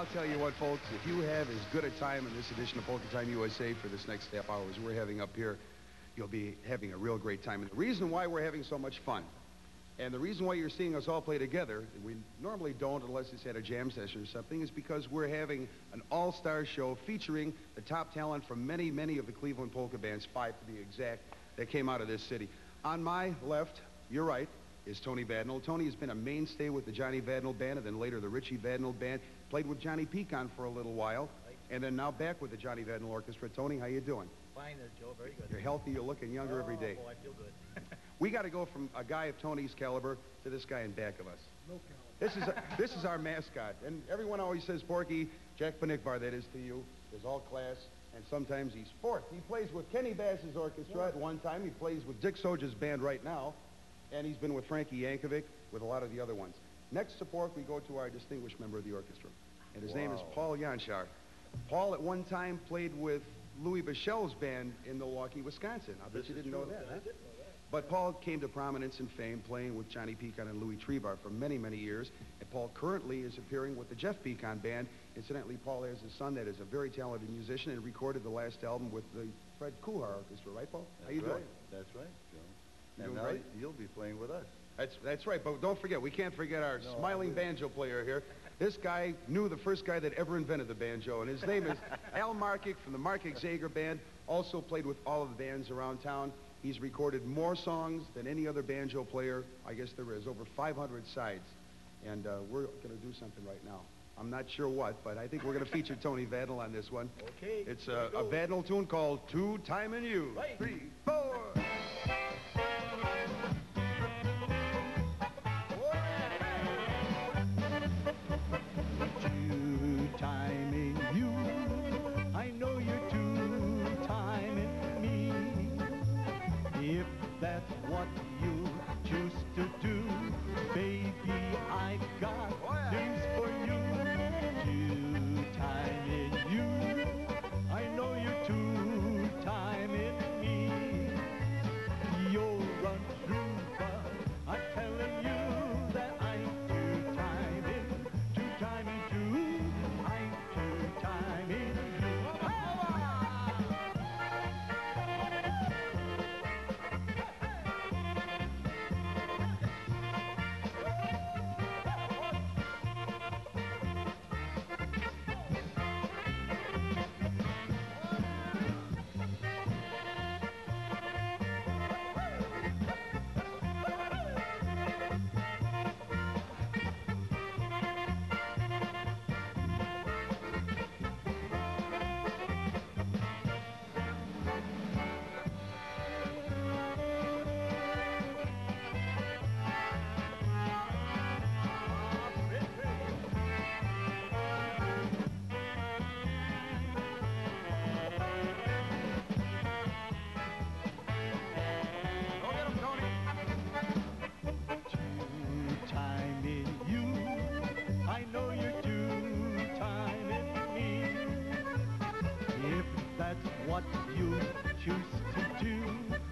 I'll tell you what, folks, if you have as good a time in this edition of Polka Time USA for this next half hour as we're having up here, you'll be having a real great time. And the reason why we're having so much fun, and the reason why you're seeing us all play together, we normally don't unless it's at a jam session or something, is because we're having an all-star show featuring the top talent from many, many of the Cleveland polka bands, five to be exact, that came out of this city. On my left, you're right, is Tony Vadnal. Tony has been a mainstay with the Johnny Vadnal Band and then later the Richie Vadnal Band. Played with Johnny Pecon for a little while. And then now back with the Johnny Vadnal Orchestra. Tony, how you doing? Fine there, Joe. Very good. You're healthy. You're looking younger oh, every day. Oh, I feel good. we got to go from a guy of Tony's caliber to this guy in back of us. No caliber. This is, a, this is our mascot. And everyone always says, Porky, Jack Ponikvar, that is to you, is all class. And sometimes he's fourth. He plays with Kenny Bass's orchestra at one time. He plays with Dick Soja's band right now. And he's been with Frankie Yankovic, with a lot of the other ones. Next support, we go to our distinguished member of the orchestra. And his wow. name is Paul Yanchar. Paul at one time played with Louis Bashell's band in Milwaukee, Wisconsin. I bet you didn't know that, huh? Didn't know that. But Paul came to prominence and fame playing with Johnny Pecon and Louis Trebar for many, many years. And Paul currently is appearing with the Jeff Pecon Band. Incidentally, Paul has a son that is a very talented musician and recorded the last album with the Fred Kuhar Orchestra, right, Paul? That's How you right. doing? That's right, Joe. And now great? you'll be playing with us. That's, that's right, but don't forget, we can't forget our No, smiling banjo player here. This guy knew the first guy that ever invented the banjo, and his name is Al Markic from the Markic Zager Band. Also played with all of the bands around town. He's recorded more songs than any other banjo player, I guess there is, over 500 sides. And uh, we're going to do something right now. I'm not sure what, but I think we're going to feature Tony Vadnal on this one. Okay. It's a, a. Tune called Two Timin' You. Right. Three, four. That's what you choose to do, baby, I've got oh, news for what you choose to do.